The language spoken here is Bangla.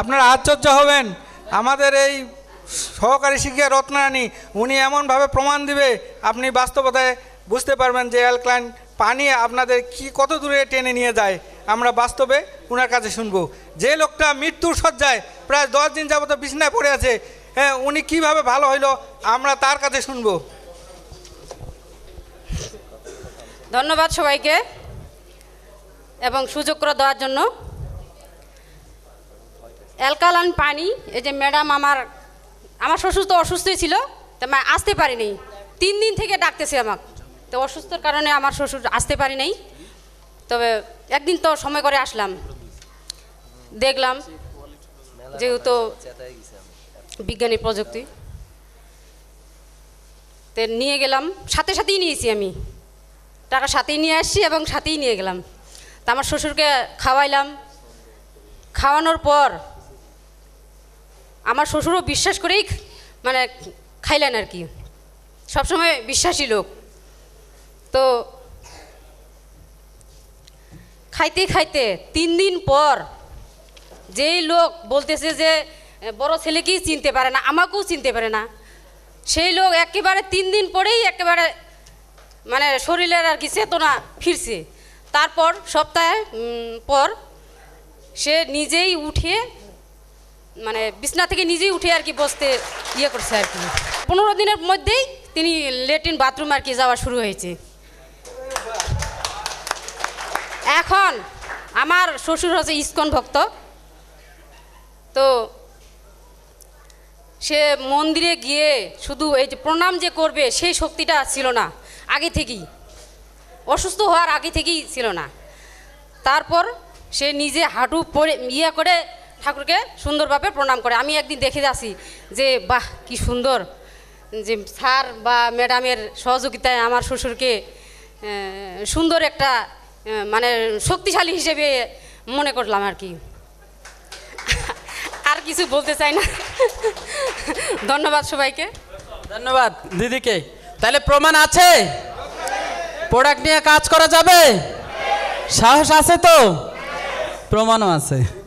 আপনারা আশ্চর্য হবেন। আমাদের এই সহকারী শিক্ষিকা রত্নারানী, উনি এমনভাবে প্রমাণ দিবে, আপনি বাস্তবতায় বুঝতে পারবেন যে অ্যালক্লাইন পানি আপনাদের কি কত দূরে টেনে নিয়ে যায়। আমরা বাস্তবে ওনার কাছে শুনব। যে লোকটা মৃত্যুর সজ্জায় প্রায় দশ দিন যাবত বিছনায় পড়ে আছে হ্যাঁ উনি কীভাবে ভালো হইল আমরা তার কাছে শুনব। ধন্যবাদ সবাইকে এবং সুযোগ করে দেওয়ার জন্য। অ্যালকালান পানি, এই যে ম্যাডাম আমার আমার শ্বশুর তো অসুস্থই ছিল, তা আসতে পারিনি। তিন দিন থেকে ডাকতেছে আমাকে। তো অসুস্থর কারণে আমার শ্বশুর আসতে পারি নাই। তবে একদিন তো সময় করে আসলাম। দেখলাম যেহেতু বিজ্ঞানী প্রযুক্তি, তো নিয়ে গেলাম, সাথে সাথেই নিয়েছি আমি। টাকা সাথেই নিয়ে আসছি এবং সাথেই নিয়ে গেলাম। তা আমার শ্বশুরকে খাওয়াইলাম। খাওয়ানোর পর আমার শ্বশুরও বিশ্বাস করেই মানে খাইলেন আর কি। সবসময় বিশ্বাসী লোক। তো খাইতে খাইতে তিন দিন পর যেই লোক বলতেছে যে বড় ছেলেকেই চিনতে পারে না, আমাকেও চিনতে পারে না। সেই লোক একেবারে তিন দিন পরেই একেবারে মানে শরীরের আর কি চেতনা ফিরছে। তারপর সপ্তাহে পর সে নিজেই উঠে মানে বিছনা থেকে নিজেই উঠে আর কি বসতে ইয়ে করছে আর কি। পনেরো দিনের মধ্যেই তিনি লেট্রিন বাথরুম আর কি যাওয়া শুরু হয়েছে। এখন আমার শ্বশুর হচ্ছে ইস্কন ভক্ত। তো সে মন্দিরে গিয়ে শুধু এই যে প্রণাম যে করবে সেই শক্তিটা ছিল না, আগে থেকেই। অসুস্থ হওয়ার আগে থেকেই ছিল না। তারপর সে নিজে হাঁটু পরে ইয়ে করে ঠাকুরকে সুন্দরভাবে প্রণাম করে। আমি একদিন দেখে যাচ্ছি যে, বাহ, কি সুন্দর যে স্যার বা ম্যাডামের সহযোগিতায় আমার শ্বশুরকে সুন্দর একটা মানে শক্তিশালী হিসেবে মনে করলাম আর কি। আর কিছু বলতে চাই না। ধন্যবাদ সবাইকে। ধন্যবাদ দিদিকে। তাহলে প্রমাণ আছে? প্রোডাক্ট নিয়ে কাজ করা যাবে? সাহস আছে তো? প্রমাণও আছে।